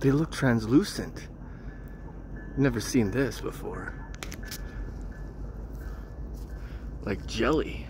They look translucent. Never seen this before. Like jelly.